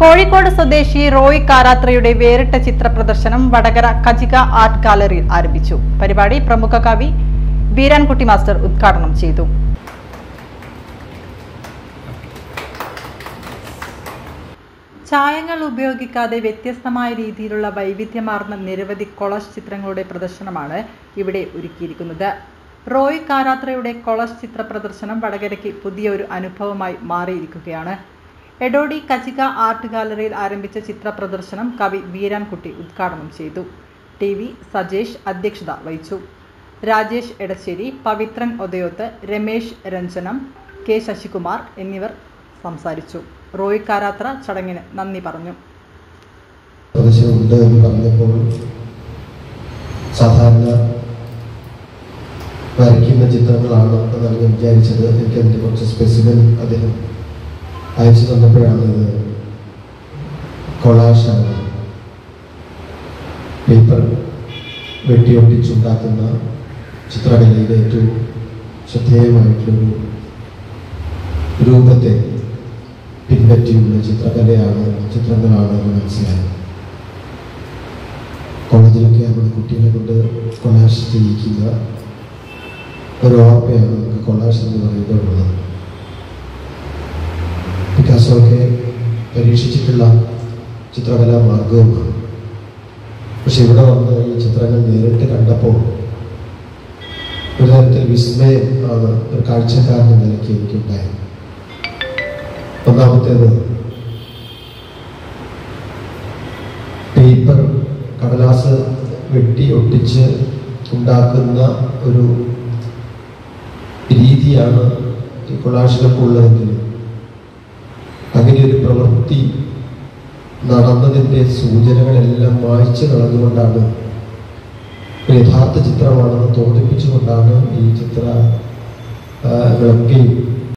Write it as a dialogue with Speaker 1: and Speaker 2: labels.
Speaker 1: കോഴിക്കോട് സ്വദേശി റോയ് കാരാത്രയുടെ വേറിട്ട ചിത്ര പ്രദർശനം വടകര കജിക ആർട്ട് ഗാലറിയിൽ ആരംഭിച്ചു. പരിപാടി പ്രമുഖ കവി വീരാൻകുട്ടി മാസ്റ്റർ ഉദ്ഘാടനം ചെയ്തു. ചായങ്ങൾ ഉപയോഗിക്കാതെ വ്യത്യസ്തമായ രീതിയിലുള്ള വൈവിധ്യമാർന്ന നിരവധി കൊളസ് ചിത്രങ്ങളുടെ പ്രദർശനമാണ് ഇവിടെ ഒരുക്കിയിരിക്കുന്നത്. റോയ് കാരാത്രയുടെ കൊളസ് ചിത്ര പ്രദർശനം വടകരയ്ക്ക് പുതിയൊരു അനുഭവമായി മാറിയിരിക്കുകയാണ്. എഡോഡി കച്ചിക ആർട്ട് ഗാലറിയിൽ ആരംഭിച്ച ചിത്ര പ്രദർശനം കവി വീരാൻകുട്ടി ഉദ്ഘാടനം ചെയ്തു. ടി വി സജേഷ് അധ്യക്ഷത വഹിച്ചു. രാജേഷ് എടശ്ശേരി പവിത്രൻ ഒതയോത്ത് രമേശ് രഞ്ജനം കെ ശശികുമാർ എന്നിവർ സംസാരിച്ചു. റോയ് കാരാത്ര ചടങ്ങിന് നന്ദി പറഞ്ഞു.
Speaker 2: സാധാരണ വരയ്ക്കുന്ന ചിത്രങ്ങളാണ് എന്നാണ് ഞാൻ വിചാരിച്ചത്. എനിക്ക് കുറച്ച് സ്പെസിഫിക് അദ്ദേഹം അയച്ചു തന്നപ്പോഴാണ് ഇത് കൊളാഷാണ് പേപ്പർ വെട്ടിയൊട്ടിച്ചുണ്ടാക്കുന്ന ചിത്രകലയിലെ ഏറ്റവും ശ്രദ്ധേയമായിട്ടുള്ളൊരു രൂപത്തെ പിൻപറ്റിയുള്ള ചിത്രകലയാണ് ചിത്രങ്ങളാണ് എന്ന് മനസ്സിലായത്. കോളേജിലൊക്കെ നമ്മൾ കുട്ടികളെ കൊണ്ട് കൊളാഷ് ചെയ്യിക്കുക ഒരു ഓർമ്മയാണ് നമുക്ക് കൊളാഷ് എന്ന് പറയുന്നത് പരീക്ഷിച്ചിട്ടുള്ള ചിത്രകലാ മാർഗവുമാണ് പക്ഷെ ഇവിടെ വന്ന് ഈ ചിത്രങ്ങൾ നേരിട്ട് കണ്ടപ്പോൾ ഒരു തരത്തിൽ വിസ്മയം ആണ് ഒരു കാഴ്ചക്കാരന്റെ നിലയ്ക്ക് എനിക്കുണ്ടായത്. ഒന്നാമത്തേത് പേപ്പർ കടലാസ് വെട്ടി ഒട്ടിച്ച് ഉണ്ടാക്കുന്ന ഒരു രീതിയാണ് ഈ കൊളാഷിലൊക്കെ ഉള്ളതെങ്കിൽ. അങ്ങനെ ഒരു പ്രവൃത്തി നടന്നതിന്റെ സൂചനകളെല്ലാം വായിച്ചു കളഞ്ഞുകൊണ്ടാണ് യഥാർത്ഥ ചിത്രമാണെന്ന് തോന്നിപ്പിച്ചുകൊണ്ടാണ് ഈ ചിത്രങ്ങളൊക്കെയും